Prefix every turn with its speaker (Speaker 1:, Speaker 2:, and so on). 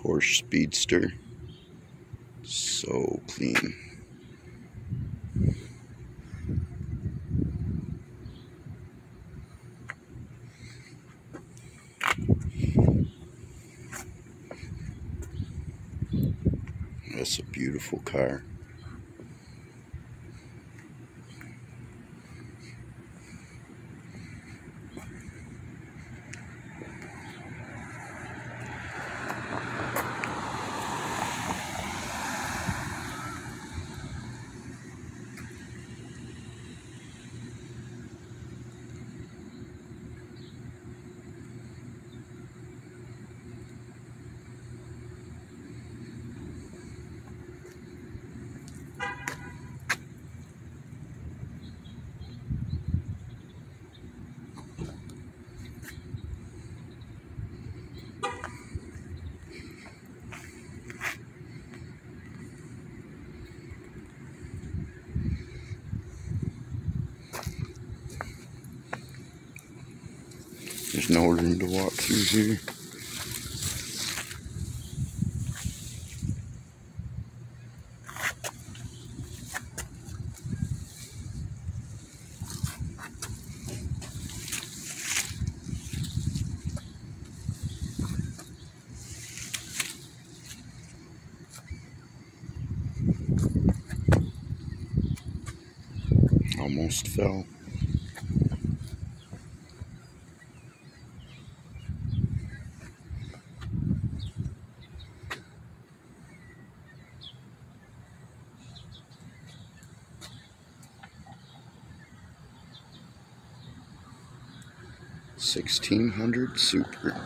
Speaker 1: Porsche Speedster. So clean. That's a beautiful car. There's no room to walk through here. Almost fell. Sixteen hundred super.